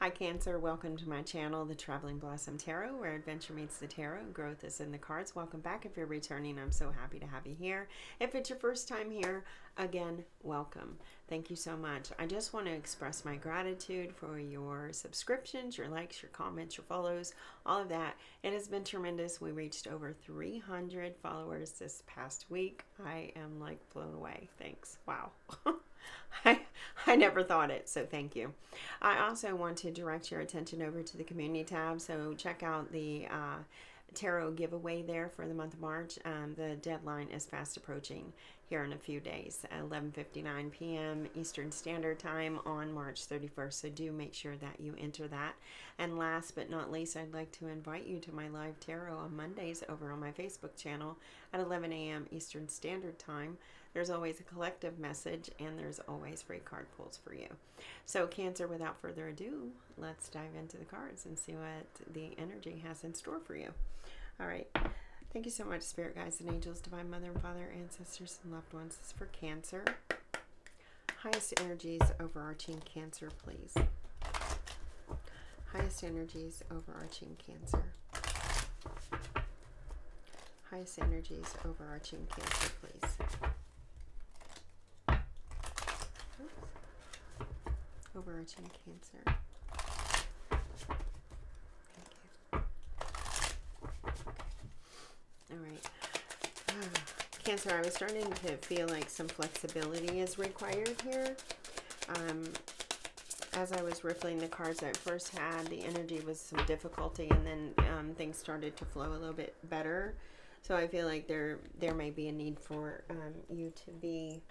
Hi Cancer, welcome to my channel, The Traveling Blossom Tarot, where adventure meets the tarot growth is in the cards. Welcome back if you're returning. I'm so happy to have you here. If it's your first time here, again, welcome. Thank you so much. I just want to express my gratitude for your subscriptions, your likes, your comments, your follows, all of that. It has been tremendous. We reached over 300 followers this past week. I am like blown away. Thanks. Wow. I, I never thought it, so thank you. I also want to direct your attention over to the community tab, so check out the uh, tarot giveaway there for the month of March. Um, the deadline is fast approaching here in a few days, 11:59 p.m. Eastern Standard Time on March 31st. So do make sure that you enter that. And last but not least, I'd like to invite you to my live tarot on Mondays over on my Facebook channel at 11 a.m. Eastern Standard Time. There's always a collective message and there's always free card pulls for you. So, Cancer, without further ado, let's dive into the cards and see what the energy has in store for you. All right. Thank you so much, Spirit Guides and Angels, Divine Mother and Father, ancestors, and loved ones. This is for Cancer. Highest energies overarching Cancer, please. Highest energies overarching Cancer. Highest energies overarching Cancer, please. Overarching cancer. Thank you. All right. Cancer, I was starting to feel like some flexibility is required here. Um, as I was riffling the cards I first had, the energy was some difficulty, and then um, things started to flow a little bit better. So I feel like there there may be a need for um, you to be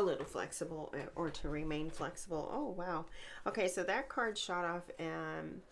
a little flexible uh, or to remain flexible. Oh, wow. Okay, so that card shot off um,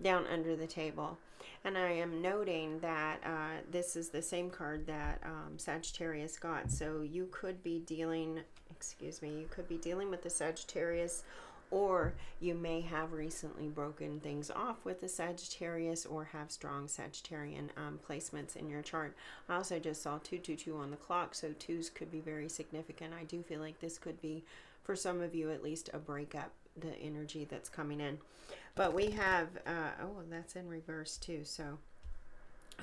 down under the table. And I am noting that uh, this is the same card that um, Sagittarius got. So you could be dealing, excuse me, you could be dealing with the Sagittarius or you may have recently broken things off with a Sagittarius or have strong Sagittarian um, placements in your chart. I also just saw 222 on the clock, so twos could be very significant. I do feel like this could be, for some of you at least, a breakup, the energy that's coming in. But we have, uh, oh, that's in reverse too, so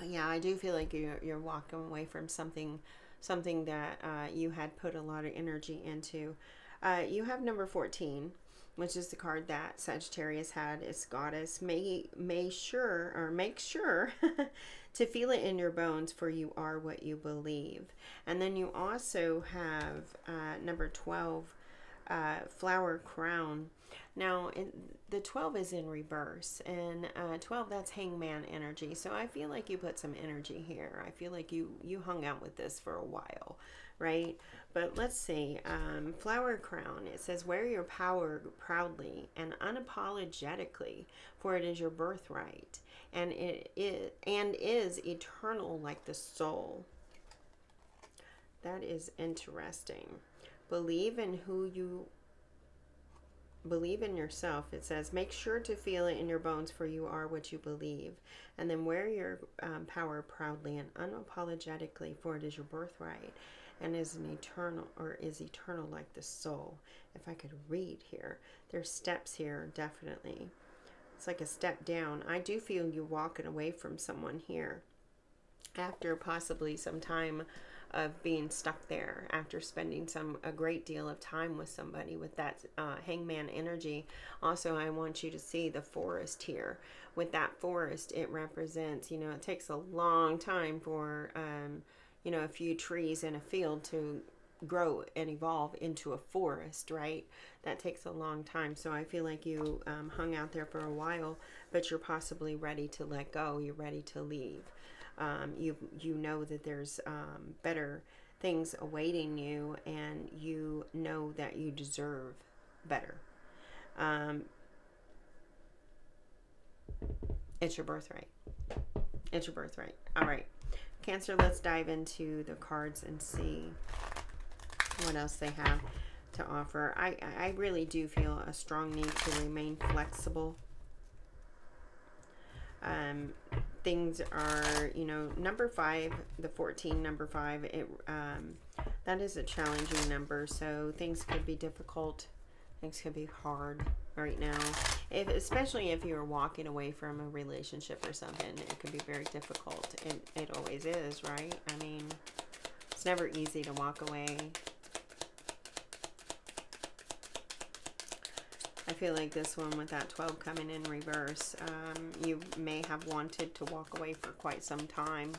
yeah, I do feel like you're, you're walking away from something, something that uh, you had put a lot of energy into. Uh, you have number 14 which is the card that Sagittarius had as goddess, may may sure or make sure to feel it in your bones, for you are what you believe. And then you also have uh, number twelve, uh, flower crown. Now, the 12 is in reverse, and uh, 12, that's hangman energy. So I feel like you put some energy here. I feel like you, you hung out with this for a while, right? But let's see. Um, flower crown. It says, wear your power proudly and unapologetically, for it is your birthright, and it is, and is eternal like the soul. That is interesting. Believe in who you believe in yourself. It says, make sure to feel it in your bones, for you are what you believe. And then wear your um, power proudly and unapologetically, for it is your birthright and is an eternal or is eternal like the soul. If I could read here, there's steps here, definitely. It's like a step down. I do feel you walking away from someone here after possibly some time of being stuck there after spending some a great deal of time with somebody with that uh, hangman energy also i want you to see the forest here with that forest it represents you know it takes a long time for um, you know, a few trees in a field to grow and evolve into a forest, right? That takes a long time. So I feel like you um, hung out there for a while, but you're possibly ready to let go. You're ready to leave. Um, you you know that there's um, better things awaiting you, and you know that you deserve better. Um, it's your birthright. It's your birthright. All right. Cancer, let's dive into the cards and see what else they have to offer. I, I really do feel a strong need to remain flexible. Um, things are, you know, number five, the 14, number five, it, um, That is a challenging number, so things could be difficult. Things could be hard right now. If, especially if you're walking away from a relationship or something, it can be very difficult. It, it always is, right? I mean, it's never easy to walk away. I feel like this one with that 12 coming in reverse, um, you may have wanted to walk away for quite some time.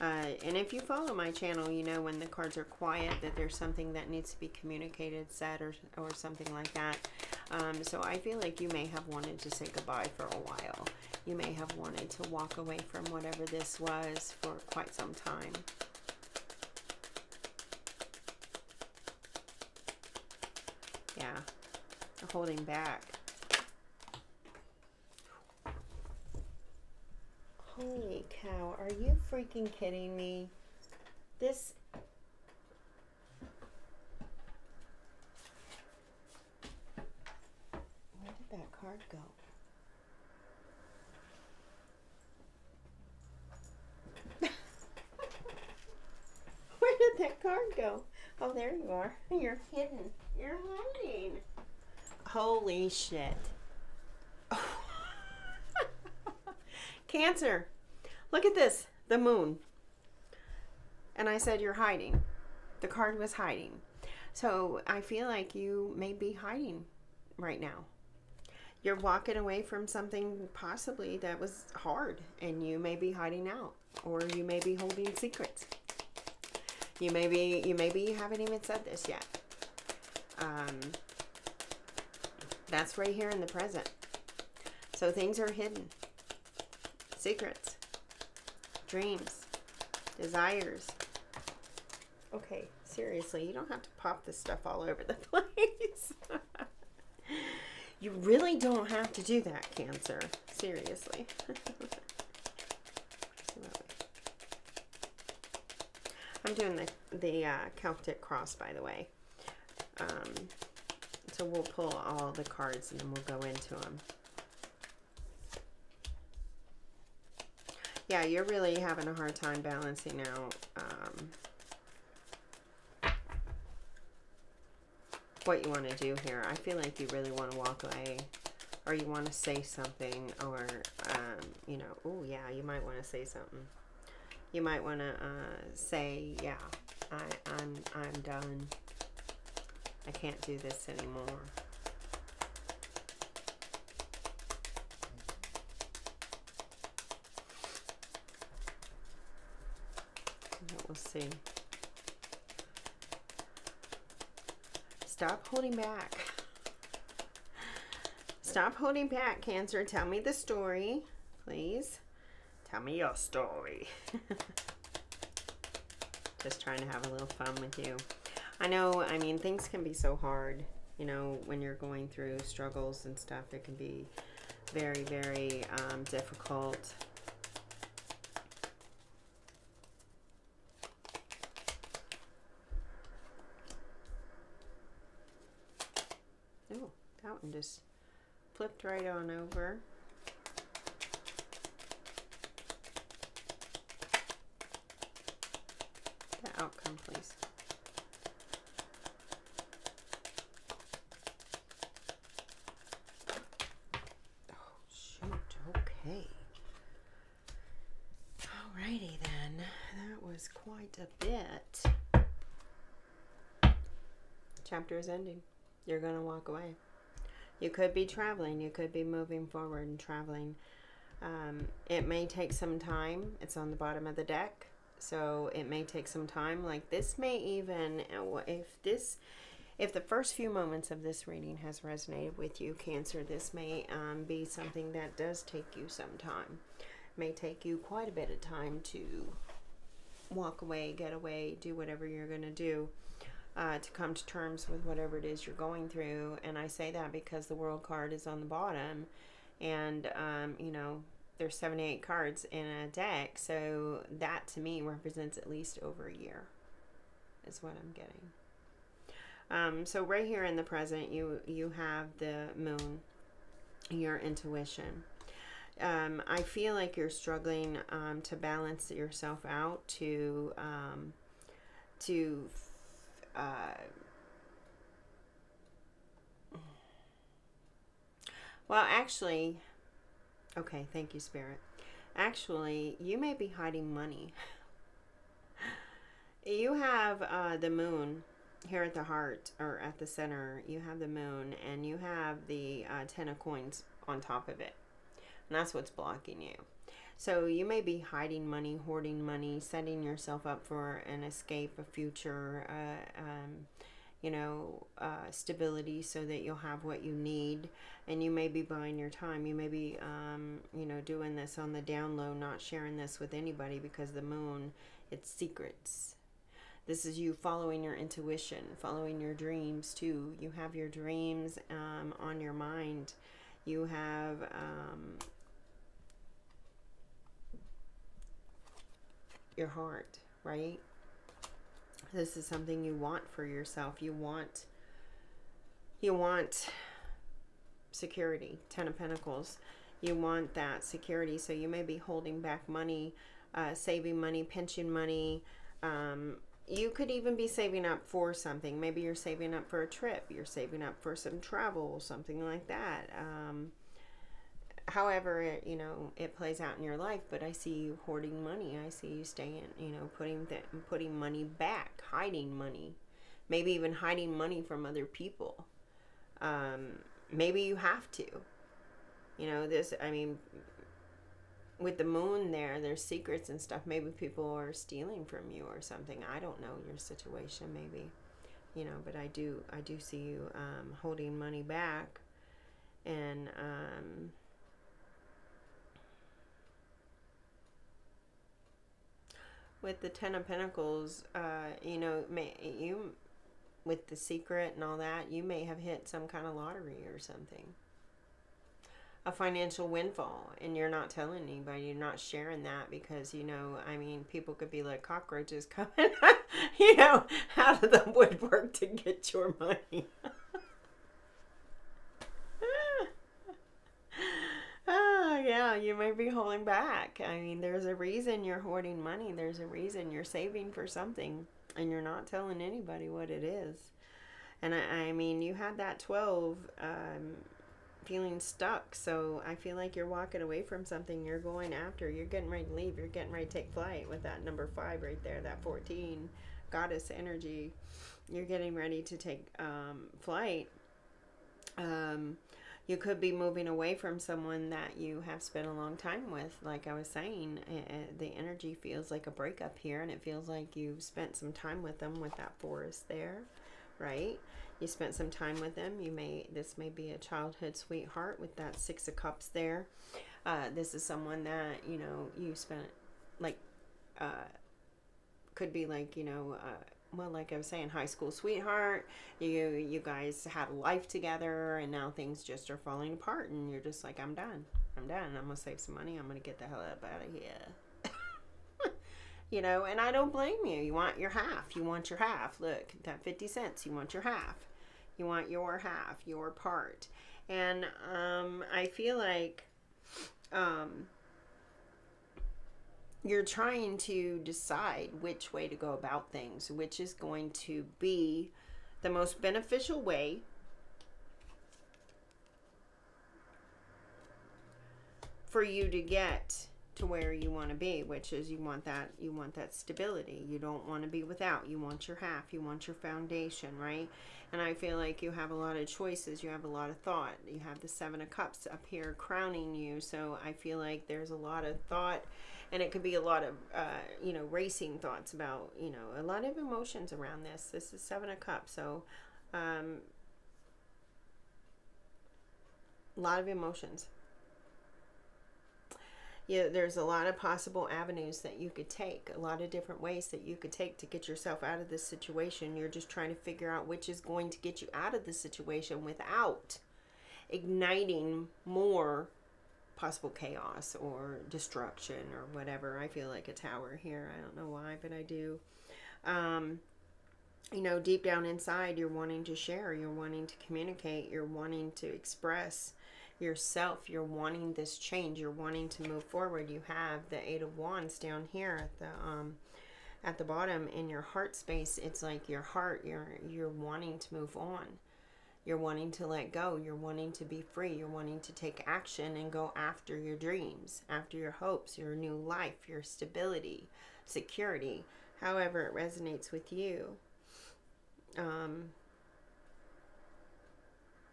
Uh, and if you follow my channel, you know when the cards are quiet that there's something that needs to be communicated, said, or, or something like that. Um, so I feel like you may have wanted to say goodbye for a while. You may have wanted to walk away from whatever this was for quite some time. Yeah, holding back. Holy cow, are you freaking kidding me? This Where did that card go? Where did that card go? Oh, there you are. You're hidden. You're hiding. Holy shit. Cancer. Look at this. The moon. And I said, You're hiding. The card was hiding. So I feel like you may be hiding right now. You're walking away from something possibly that was hard, and you may be hiding out, or you may be holding secrets. You may be, you maybe you haven't even said this yet. Um, that's right here in the present. So things are hidden secrets, dreams, desires. Okay, seriously, you don't have to pop this stuff all over the place. you really don't have to do that, Cancer. Seriously. I'm doing the, the uh, Celtic cross, by the way. Um, so we'll pull all the cards and then we'll go into them. Yeah, you're really having a hard time balancing out um, what you want to do here. I feel like you really want to walk away or you want to say something or, um, you know, oh, yeah, you might want to say something. You might want to uh, say, yeah, I, I'm, I'm done. I can't do this anymore. We'll see. Stop holding back. Stop holding back, Cancer. Tell me the story, please. Tell me your story. Just trying to have a little fun with you. I know, I mean, things can be so hard, you know, when you're going through struggles and stuff. It can be very, very um, difficult. and flipped right on over. The outcome, please. Oh, shoot. Okay. Alrighty then. That was quite a bit. Chapter is ending. You're going to walk away. You could be traveling, you could be moving forward and traveling. Um, it may take some time. It's on the bottom of the deck, so it may take some time. Like this may even, if this, if the first few moments of this reading has resonated with you, Cancer, this may um, be something that does take you some time. may take you quite a bit of time to walk away, get away, do whatever you're going to do uh, to come to terms with whatever it is you're going through. And I say that because the world card is on the bottom, and um, you know there's 78 cards in a deck, so that to me represents at least over a year. Is what I'm getting. Um, so right here in the present, you you have the moon, your intuition. Um, I feel like you're struggling um, to balance yourself out to um, to uh, well, actually, okay, thank you, Spirit. Actually, you may be hiding money. you have uh, the moon here at the heart or at the center. You have the moon, and you have the uh, ten of coins on top of it, and that's what's blocking you. So you may be hiding money, hoarding money, setting yourself up for an escape, a future, uh, um, you know, uh, stability so that you'll have what you need. And you may be buying your time. You may be, um, you know, doing this on the down low, not sharing this with anybody because the moon, it's secrets. This is you following your intuition, following your dreams too. You have your dreams um, on your mind. You have your heart, right? This is something you want for yourself. You want you want security, 10 of pentacles. You want that security so you may be holding back money, uh, saving money, pension money, um, you could even be saving up for something. Maybe you're saving up for a trip. You're saving up for some travel, something like that. Um, however it you know it plays out in your life but i see you hoarding money. I see you staying you know putting that putting money back hiding money maybe even hiding money from other people. Um, maybe you have to. You know this i mean with the moon there there's secrets and stuff. Maybe people are stealing from you or something. I don't know your situation maybe you know but i do i do see you um, holding money back. And um, with the Ten of Pentacles, uh, you know, may, you with the secret and all that, you may have hit some kind of lottery or something. A financial windfall, and you're not telling anybody, you're not sharing that because, you know, I mean, people could be like cockroaches coming, you know, out of the woodwork to get your money. yeah, you may be holding back. I mean, there's a reason you're hoarding money. There's a reason you're saving for something and you're not telling anybody what it is. And I, I mean, you had that 12 um, feeling stuck. So I feel like you're walking away from something you're going after. You're getting ready to leave. You're getting ready to take flight with that number five right there, that 14 goddess energy. You're getting ready to take um, flight. Um, you could be moving away from someone that you have spent a long time with. Like I was saying, it, the energy feels like a breakup here, and it feels like you've spent some time with them with that forest there, right? You spent some time with them. You may this may be a childhood sweetheart with that six of cups there. Uh, this is someone that you know you spent like uh, could be like you know uh, well, like I was saying, high school sweetheart. You you guys had life together, and now things just are falling apart, and you're just like, I'm done. I'm done. I'm gonna save some money. I'm gonna get the hell up out of here. you know, and I don't blame you. You want your half. You want your half. Look, that fifty cents. You want your half. You want your half, your part. And um, I feel like um, you're trying to decide which way to go about things, which is going to be the most beneficial way for you to get to where you want to be which is you want that you want that stability. You don't want to be without. You want your half. You want your foundation right? And i feel like you have a lot of choices. You have a lot of thought. You have the seven of cups up here crowning you. So i feel like there's a lot of thought and it could be a lot of uh, you know racing thoughts about you know a lot of emotions around this this is seven of cups so um, a lot of emotions yeah, there's a lot of possible avenues that you could take, a lot of different ways that you could take to get yourself out of this situation. You're just trying to figure out which is going to get you out of the situation without igniting more possible chaos or destruction or whatever. I feel like a tower here. I don't know why, but I do. Um, you know, deep down inside, you're wanting to share, you're wanting to communicate, you're wanting to express yourself. You're wanting this change, you're wanting to move forward. You have the Eight of Wands down here at the um, at the bottom in your heart space, it's like your heart, you're you're wanting to move on. You're wanting to let go. You're wanting to be free. You're wanting to take action and go after your dreams, after your hopes, your new life, your stability, security, however it resonates with you. Um,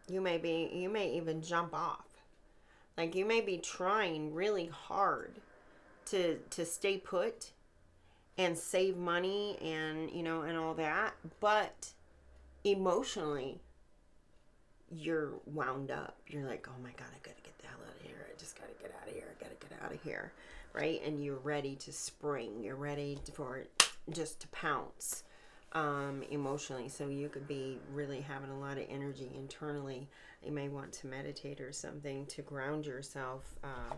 you may be, you may even jump off. Like you may be trying really hard to to stay put and save money and you know and all that, but emotionally you're wound up. You're like, oh my God, I gotta get the hell out of here. I just gotta get out of here. I gotta get out of here. Right? And you're ready to spring. You're ready for it just to pounce um, emotionally. So you could be really having a lot of energy internally. You may want to meditate or something to ground yourself, uh,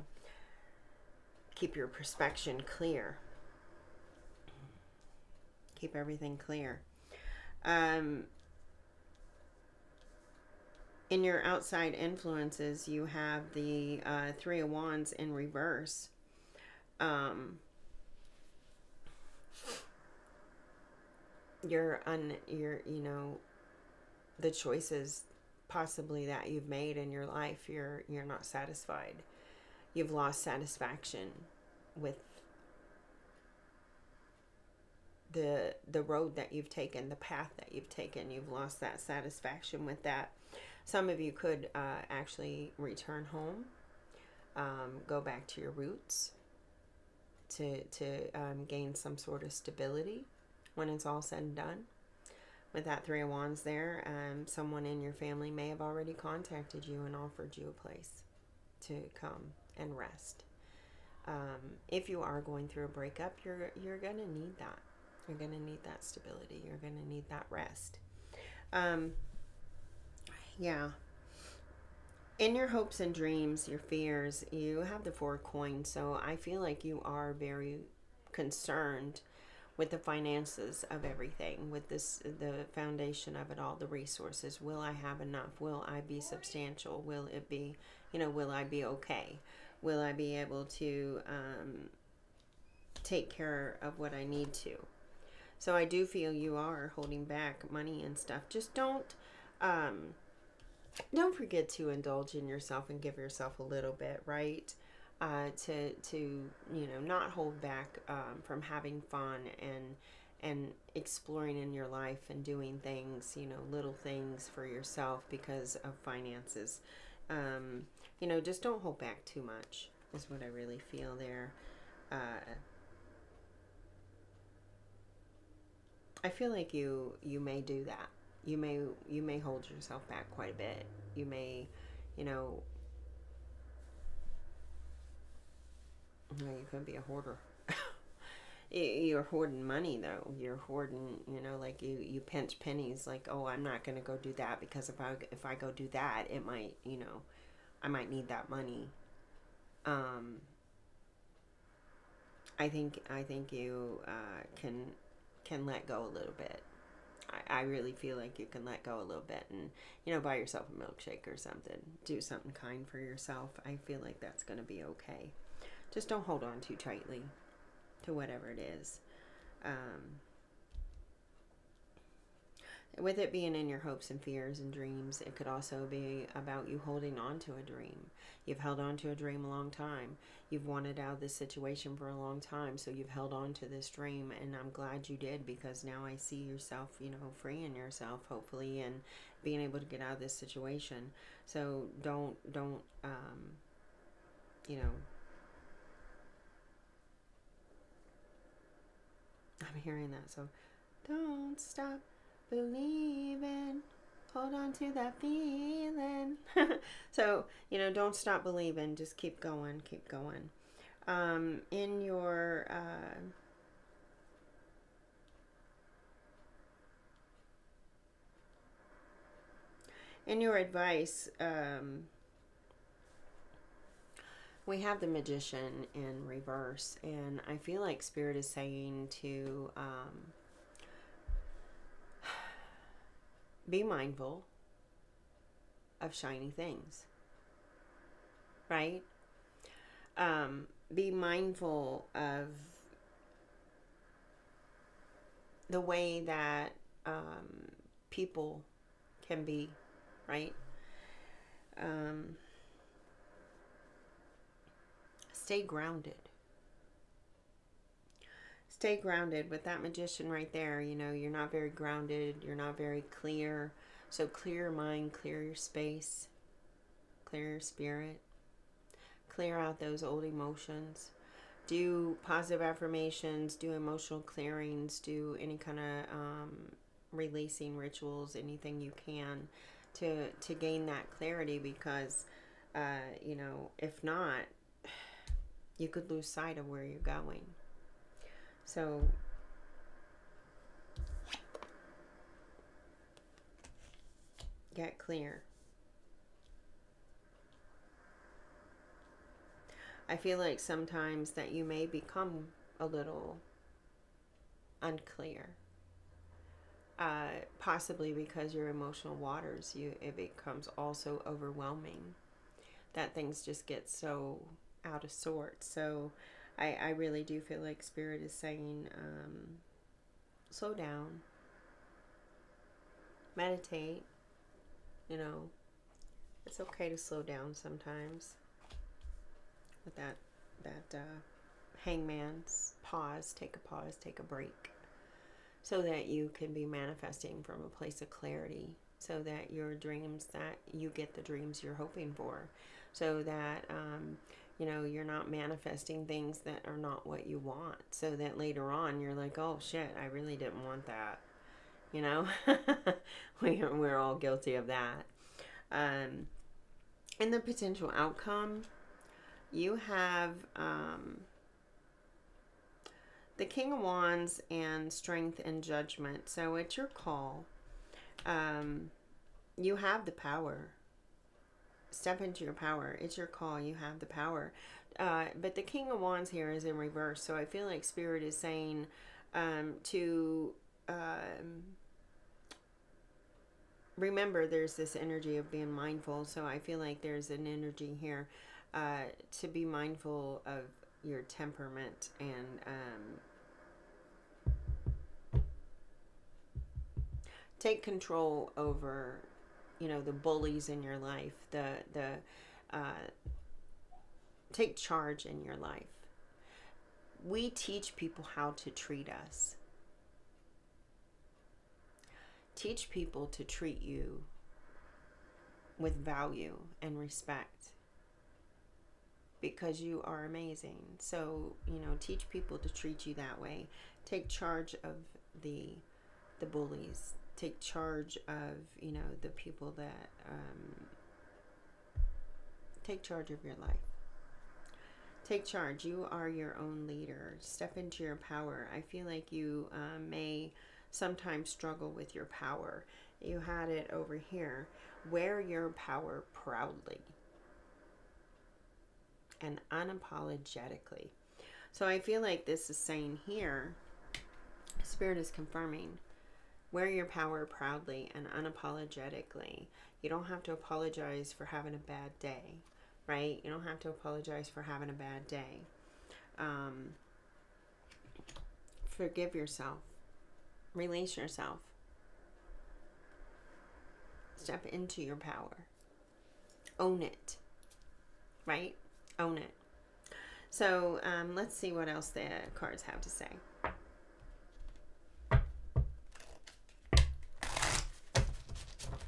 keep your perspection clear, keep everything clear. Um, in your outside influences, you have the uh, Three of Wands in reverse. Um, you're un, you're, you know, the choices possibly that you've made in your life, you're you're not satisfied. You've lost satisfaction with the the road that you've taken, the path that you've taken. You've lost that satisfaction with that some of you could uh, actually return home, um, go back to your roots to, to um, gain some sort of stability when it's all said and done. With that Three of Wands there, um, someone in your family may have already contacted you and offered you a place to come and rest. Um, if you are going through a breakup, you're you're gonna need that. You're gonna need that stability. You're gonna need that rest. Um, yeah. In your hopes and dreams, your fears, you have the four coins. So I feel like you are very concerned with the finances of everything, with this the foundation of it all, the resources. Will I have enough? Will I be substantial? Will it be, you know, will I be okay? Will I be able to um, take care of what I need to? So I do feel you are holding back money and stuff. Just don't um, don't forget to indulge in yourself and give yourself a little bit, right? Uh, to to you know not hold back um, from having fun and and exploring in your life and doing things, you know, little things for yourself because of finances. Um, you know, just don't hold back too much. Is what I really feel there. Uh, I feel like you you may do that you may you may hold yourself back quite a bit. You may, you know, you, you could be a hoarder. You're hoarding money though. You're hoarding, you know, like you you pinch pennies. Like, oh, I'm not gonna go do that because if I if I go do that, it might, you know, I might need that money. Um, I think I think you uh, can can let go a little bit I, I really feel like you can let go a little bit and, you know, buy yourself a milkshake or something. Do something kind for yourself. I feel like that's going to be okay. Just don't hold on too tightly to whatever it is. Um, with it being in your hopes and fears and dreams, it could also be about you holding on to a dream. You've held on to a dream a long time. You've wanted out of this situation for a long time, so you've held on to this dream, and I'm glad you did because now I see yourself, you know, freeing yourself, hopefully, and being able to get out of this situation. So don't, don't, um, you know, I'm hearing that, so don't stop believing. Hold on to that feeling. so, you know, don't stop believing. Just keep going, keep going. Um, in your. Uh, in your advice, um, we have the magician in reverse, and I feel like Spirit is saying to um, be mindful of shiny things, right? Um, be mindful of the way that um, people can be, right? Um, stay grounded. Stay grounded with that magician right there. You know, you're not very grounded, you're not very clear. So clear your mind, clear your space, clear your spirit, clear out those old emotions. Do positive affirmations, do emotional clearings, do any kind of um, releasing rituals, anything you can to to gain that clarity because uh, you know if not you could lose sight of where you're going so. Get clear. I feel like sometimes that you may become a little unclear. Uh, possibly because your emotional waters you it becomes also overwhelming. That things just get so out of sorts. so i i really do feel like spirit is saying um, slow down. Meditate you know. It's okay to slow down sometimes with that that uh, hangman's pause take a pause take a break so that you can be manifesting from a place of clarity so that your dreams that you get the dreams you're hoping for so that um, you know you're not manifesting things that are not what you want so that later on you're like oh shit i really didn't want that you know we, we're all guilty of that um, and the potential outcome you have um, the King of Wands and Strength and Judgment. So it's your call. Um, you have the power. Step into your power. It's your call. You have the power. Uh, but the King of Wands here is in reverse. So I feel like Spirit is saying um, to um, remember there's this energy of being mindful. So I feel like there's an energy here uh, to be mindful of your temperament and um, take control over you know the bullies in your life the the uh, take charge in your life we teach people how to treat us teach people to treat you with value and respect because you are amazing. So, you know, teach people to treat you that way. Take charge of the the bullies. Take charge of, you know, the people that um, take charge of your life. Take charge. You are your own leader. Step into your power. I feel like you uh, may sometimes struggle with your power. You had it over here. Wear your power proudly and unapologetically. So I feel like this is saying here, Spirit is confirming, wear your power proudly and unapologetically. You don't have to apologize for having a bad day, right? You don't have to apologize for having a bad day. Um, forgive yourself, release yourself, step into your power, own it, right? own it. So um, let's see what else the cards have to say.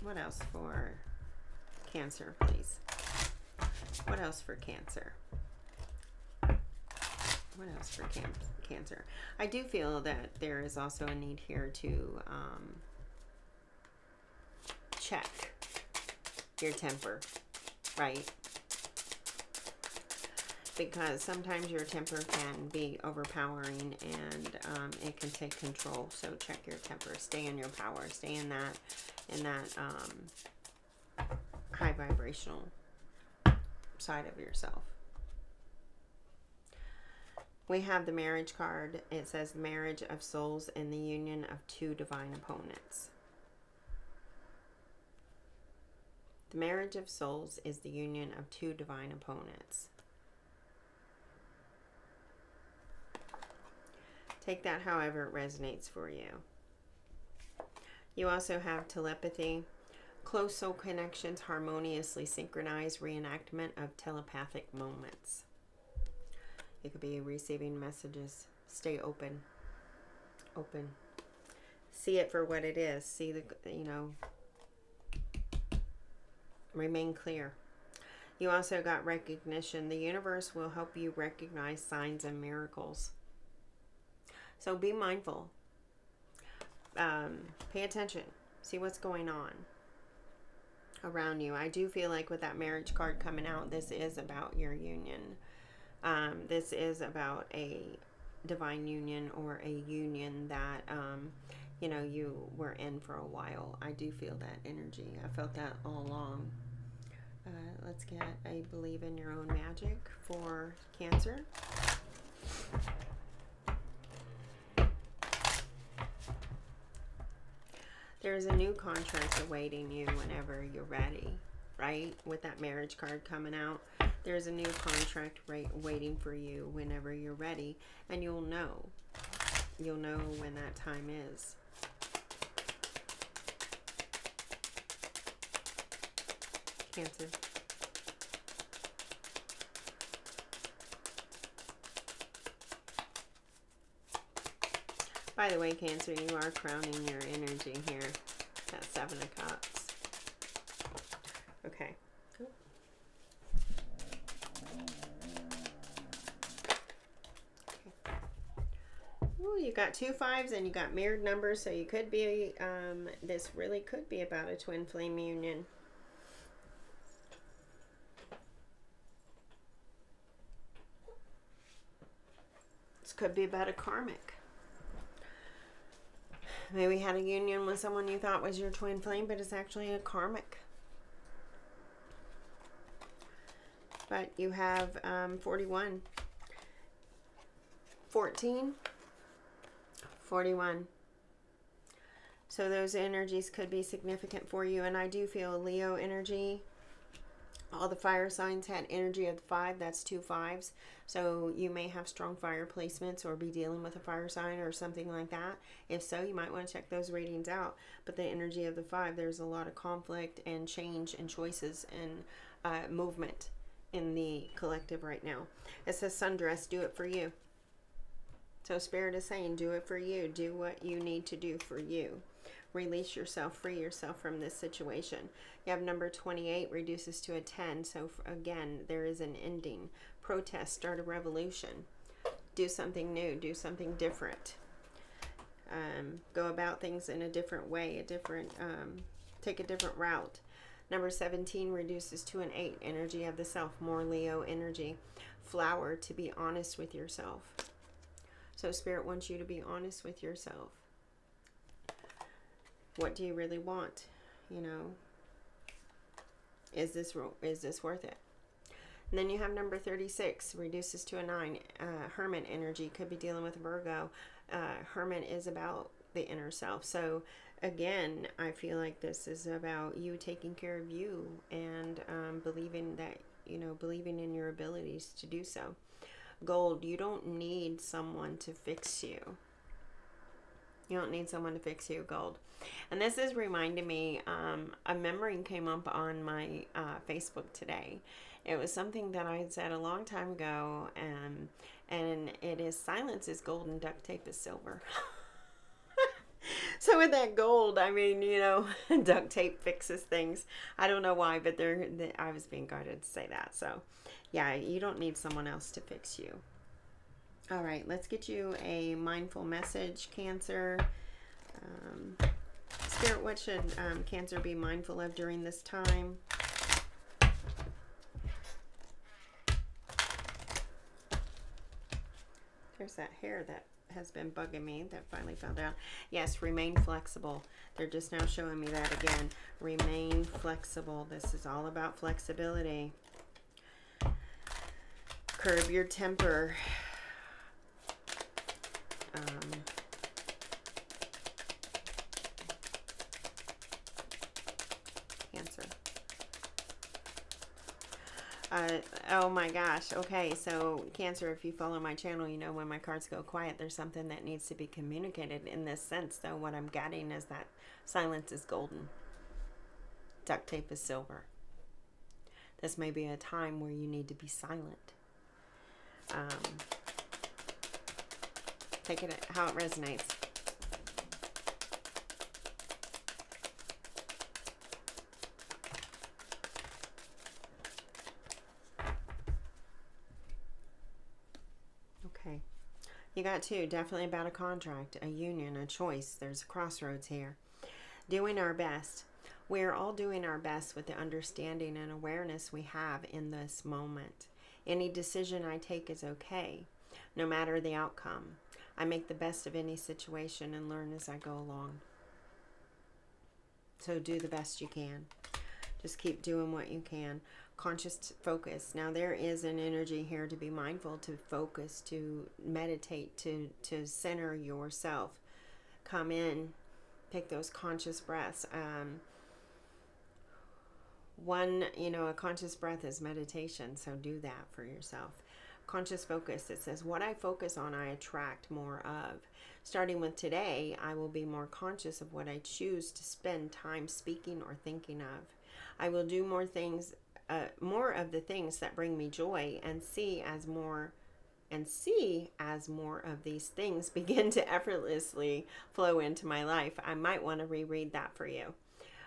What else for Cancer, please? What else for Cancer? What else for can Cancer? I do feel that there is also a need here to um, check your temper, right? because sometimes your temper can be overpowering and um, it can take control. So check your temper. Stay in your power. Stay in that in that um, high vibrational side of yourself. We have the marriage card. It says marriage of souls in the union of two divine opponents. The marriage of souls is the union of two divine opponents. Take that however it resonates for you. You also have telepathy, close soul connections, harmoniously synchronized reenactment of telepathic moments. It could be receiving messages. Stay open. Open. See it for what it is. See the, you know, remain clear. You also got recognition. The universe will help you recognize signs and miracles. So be mindful. Um, pay attention. See what's going on around you. I do feel like with that marriage card coming out, this is about your union. Um, this is about a divine union or a union that, um, you know, you were in for a while. I do feel that energy. I felt that all along. Uh, let's get I believe in your own magic for Cancer. There's a new contract awaiting you whenever you're ready, right? With that marriage card coming out, there's a new contract right waiting for you whenever you're ready, and you'll know. You'll know when that time is. Cancer. By the way, Cancer, you are crowning your energy here. That Seven of Cups. Okay. Ooh, you got two fives and you got mirrored numbers, so you could be, um, this really could be about a twin flame union. This could be about a karmic. Maybe had a union with someone you thought was your twin flame, but it's actually a karmic. But you have um, 41. 14. 41. So those energies could be significant for you. And I do feel Leo energy all the fire signs had energy of the five. That's two fives. So you may have strong fire placements or be dealing with a fire sign or something like that. If so, you might want to check those readings out. But the energy of the five, there's a lot of conflict and change and choices and uh, movement in the collective right now. It says sundress, do it for you. So Spirit is saying, do it for you. Do what you need to do for you. Release yourself, free yourself from this situation. You have number 28 reduces to a 10. So again, there is an ending. Protest, start a revolution. Do something new, do something different. Um, go about things in a different way, a different, um, take a different route. Number 17 reduces to an 8. Energy of the self, more Leo energy. Flower, to be honest with yourself. So Spirit wants you to be honest with yourself what do you really want? You know, is this is this worth it? And then you have number 36, reduces to a 9. Uh, Hermit energy could be dealing with Virgo. Uh, Hermit is about the inner self. So, again, I feel like this is about you taking care of you and um, believing that, you know, believing in your abilities to do so. Gold, you don't need someone to fix you. You don't need someone to fix you, gold. And this is reminding me, um, a memory came up on my uh, Facebook today. It was something that I had said a long time ago, and and it is silence is gold and duct tape is silver. so with that gold, I mean, you know, duct tape fixes things. I don't know why, but there, I was being guided to say that. So, yeah, you don't need someone else to fix you. All right, let's get you a mindful message, Cancer. Um, Spirit, what should um, Cancer be mindful of during this time? That hair that has been bugging me that finally found out. Yes, remain flexible. They're just now showing me that again. Remain flexible. This is all about flexibility. Curb your temper. Um, Oh my gosh. Okay, so Cancer, if you follow my channel, you know when my cards go quiet, there's something that needs to be communicated in this sense. Though what I'm getting is that silence is golden, duct tape is silver. This may be a time where you need to be silent. Um, take it how it resonates. Okay. You got two. Definitely about a contract, a union, a choice. There's a crossroads here. Doing our best. We're all doing our best with the understanding and awareness we have in this moment. Any decision I take is okay, no matter the outcome. I make the best of any situation and learn as I go along. So do the best you can. Just keep doing what you can. Conscious focus. Now there is an energy here to be mindful, to focus, to meditate, to to center yourself. Come in, take those conscious breaths. Um, one, you know, a conscious breath is meditation, so do that for yourself. Conscious focus, it says, What I focus on, I attract more of. Starting with today, I will be more conscious of what I choose to spend time speaking or thinking of. I will do more things, uh, more of the things that bring me joy and see as more and see as more of these things begin to effortlessly flow into my life. I might want to reread that for you.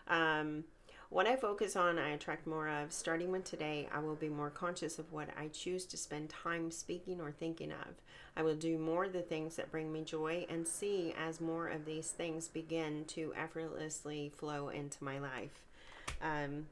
Um, what I focus on, I attract more of. Starting with today, I will be more conscious of what I choose to spend time speaking or thinking of. I will do more of the things that bring me joy and see as more of these things begin to effortlessly flow into my life. Um,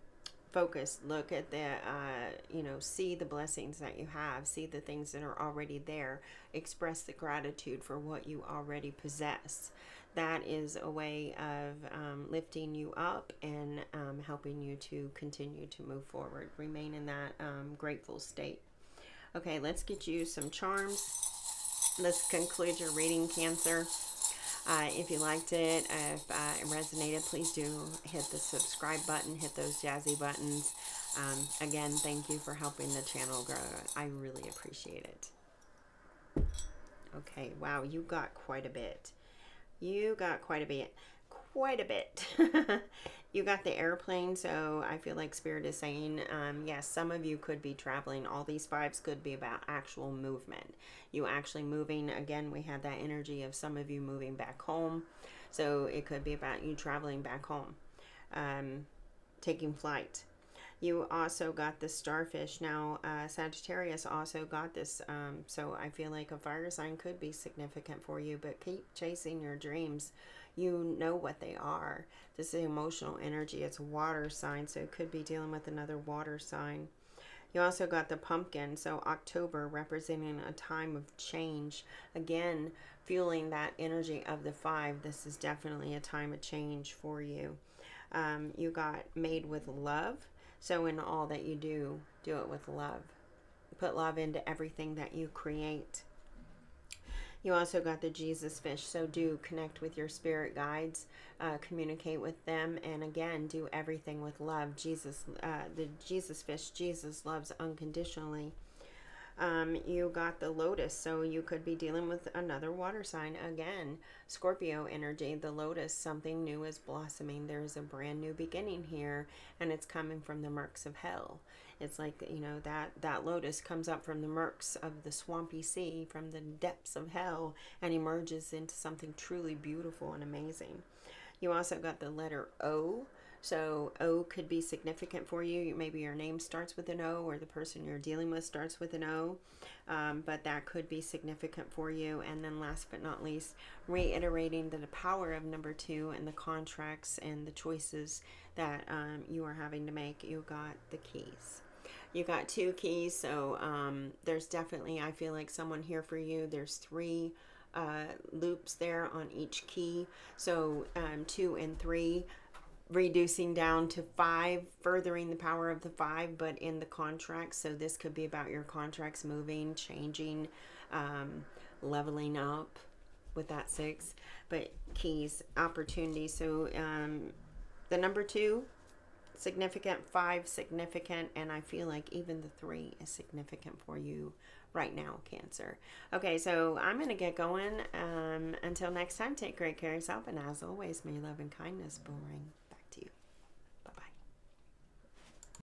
focus look at the uh, you know see the blessings that you have see the things that are already there express the gratitude for what you already possess that is a way of um, lifting you up and um, helping you to continue to move forward. Remain in that um, grateful state. Okay, let's get you some charms. Let's conclude your reading, Cancer. Uh, if you liked it, if uh, it resonated, please do hit the subscribe button, hit those jazzy buttons. Um, again, thank you for helping the channel grow. I really appreciate it. Okay, wow, you got quite a bit. You got quite a bit. Quite a bit. you got the airplane, so I feel like Spirit is saying, um, yes, some of you could be traveling. All these vibes could be about actual movement. You actually moving. Again, we had that energy of some of you moving back home. So it could be about you traveling back home, um, taking flight. You also got the starfish. Now, uh, Sagittarius also got this. Um, so I feel like a fire sign could be significant for you, but keep chasing your dreams. You know what they are. This is emotional energy. It's water sign, so it could be dealing with another water sign. You also got the pumpkin, so October representing a time of change. Again, fueling that energy of the five. This is definitely a time of change for you. Um, you got made with love. So, in all that you do, do it with love. Put love into everything that you create. You also got the Jesus fish, so do connect with your spirit guides, uh, communicate with them, and again, do everything with love. Jesus, uh, the Jesus fish, Jesus loves unconditionally. Um, you got the lotus, so you could be dealing with another water sign again. Scorpio energy, the lotus, something new is blossoming. There's a brand new beginning here, and it's coming from the murks of hell. It's like you know that that lotus comes up from the murks of the swampy sea, from the depths of hell, and emerges into something truly beautiful and amazing. You also got the letter O, so O could be significant for you. Maybe your name starts with an O or the person you're dealing with starts with an O. Um, but that could be significant for you. And then last but not least, reiterating the power of number two and the contracts and the choices that um, you are having to make. You got the keys. You got two keys. So um, there's definitely, I feel like someone here for you. There's three uh, loops there on each key. So um, two and three reducing down to five, furthering the power of the five, but in the contracts. So this could be about your contracts moving, changing, um, leveling up with that six. But keys, opportunities. So um, the number two significant, five significant, and I feel like even the three is significant for you right now, Cancer. Okay, so I'm going to get going. Um, until next time, take great care of yourself, and as always, may love and kindness boomerang.